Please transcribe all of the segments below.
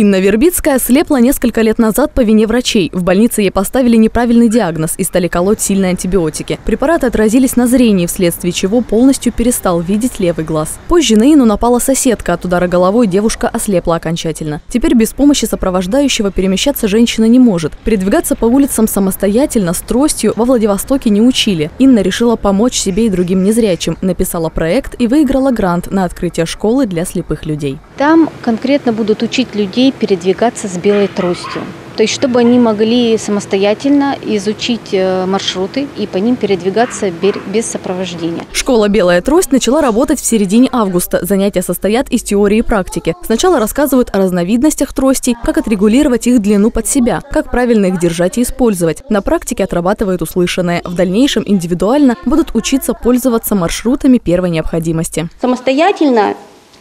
Инна Вербицкая слепла несколько лет назад по вине врачей. В больнице ей поставили неправильный диагноз и стали колоть сильные антибиотики. Препараты отразились на зрении, вследствие чего полностью перестал видеть левый глаз. Позже на Инну напала соседка. От удара головой девушка ослепла окончательно. Теперь без помощи сопровождающего перемещаться женщина не может. Передвигаться по улицам самостоятельно с тростью во Владивостоке не учили. Инна решила помочь себе и другим незрячим, написала проект и выиграла грант на открытие школы для слепых людей. Там конкретно будут учить людей передвигаться с белой тростью. То есть, чтобы они могли самостоятельно изучить э, маршруты и по ним передвигаться без сопровождения. Школа «Белая трость» начала работать в середине августа. Занятия состоят из теории и практики. Сначала рассказывают о разновидностях тростей, как отрегулировать их длину под себя, как правильно их держать и использовать. На практике отрабатывают услышанное. В дальнейшем индивидуально будут учиться пользоваться маршрутами первой необходимости. Самостоятельно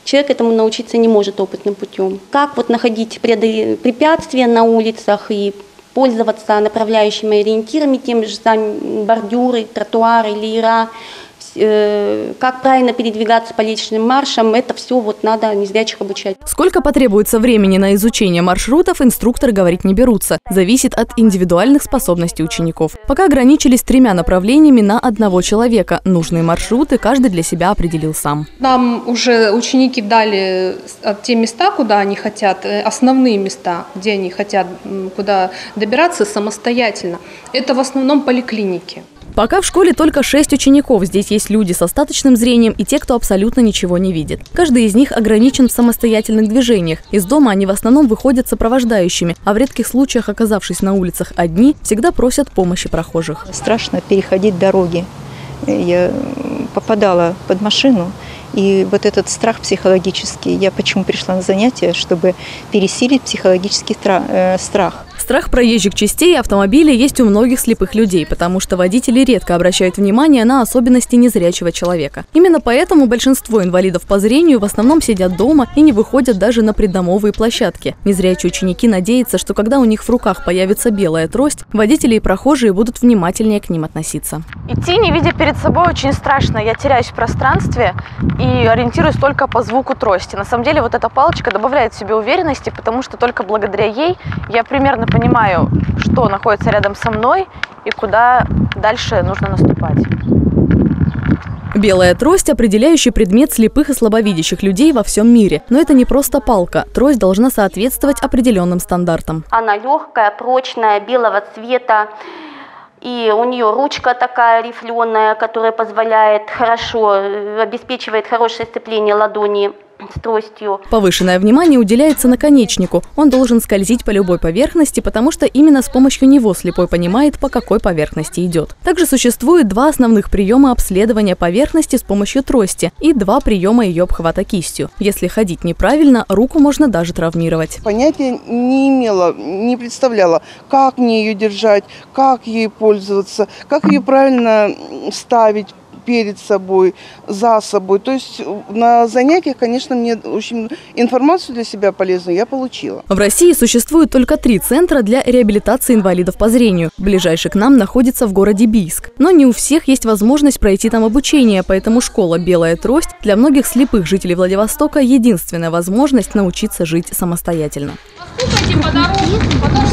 человек этому научиться не может опытным путем. Как вот находить препятствия на улицах и пользоваться направляющими ориентирами, теми же самыми бордюры, тротуары, леера, Э, как правильно передвигаться по личным маршам, это все вот надо незрячих обучать. Сколько потребуется времени на изучение маршрутов, инструкторы говорить не берутся. Зависит от индивидуальных способностей учеников. Пока ограничились тремя направлениями на одного человека. Нужные маршруты каждый для себя определил сам. Нам уже ученики дали э, те места, куда они хотят, э, основные места, где они хотят, куда добираться самостоятельно. Это в основном поликлиники. Пока в школе только шесть учеников. Здесь есть люди с остаточным зрением и те, кто абсолютно ничего не видит. Каждый из них ограничен в самостоятельных движениях. Из дома они в основном выходят сопровождающими, а в редких случаях, оказавшись на улицах одни, всегда просят помощи прохожих. Страшно переходить дороги. Я попадала под машину, и вот этот страх психологический, я почему пришла на занятия, чтобы пересилить психологический э, страх. Страх проезжих частей автомобилей есть у многих слепых людей, потому что водители редко обращают внимание на особенности незрячего человека. Именно поэтому большинство инвалидов по зрению в основном сидят дома и не выходят даже на придомовые площадки. Незрячие ученики надеются, что когда у них в руках появится белая трость, водители и прохожие будут внимательнее к ним относиться. Идти, не видя перед собой, очень страшно. Я теряюсь в пространстве и ориентируюсь только по звуку трости. На самом деле вот эта палочка добавляет себе уверенности, потому что только благодаря ей я примерно понимаю, что находится рядом со мной и куда дальше нужно наступать. Белая трость – определяющий предмет слепых и слабовидящих людей во всем мире. Но это не просто палка. Трость должна соответствовать определенным стандартам. Она легкая, прочная, белого цвета. И у нее ручка такая рифленая, которая позволяет хорошо, э, обеспечивает хорошее сцепление ладони с тростью. Повышенное внимание уделяется наконечнику. Он должен скользить по любой поверхности, потому что именно с помощью него слепой понимает, по какой поверхности идет. Также существует два основных приема обследования поверхности с помощью трости и два приема ее обхвата кистью. Если ходить неправильно, руку можно даже травмировать. Понятия не имела, не представляла, как мне ее держать, как ей пользоваться, как ее правильно ставить, перед собой, за собой. То есть на занятиях, конечно, мне очень информацию для себя полезную я получила. В России существует только три центра для реабилитации инвалидов по зрению. Ближайший к нам находится в городе Бийск. Но не у всех есть возможность пройти там обучение, поэтому школа «Белая трость» для многих слепых жителей Владивостока единственная возможность научиться жить самостоятельно. Стукайте по дороге, потом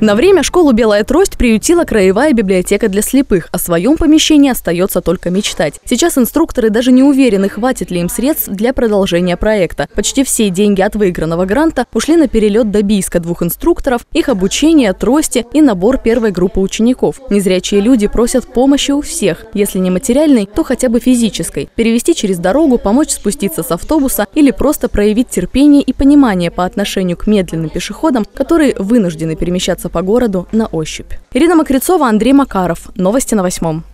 на время школу «Белая трость» приютила краевая библиотека для слепых. О своем помещении остается только мечтать. Сейчас инструкторы даже не уверены, хватит ли им средств для продолжения проекта. Почти все деньги от выигранного гранта ушли на перелет до Бийска двух инструкторов, их обучение, трости и набор первой группы учеников. Незрячие люди просят помощи у всех. Если не материальной, то хотя бы физической. Перевести через дорогу, помочь спуститься с автобуса или просто проявить терпение и понимание по отношению к медленным пешеходам, которые вынуждены перемещаться по городу на ощупь. Ирина Макрицова, Андрей Макаров. Новости на восьмом.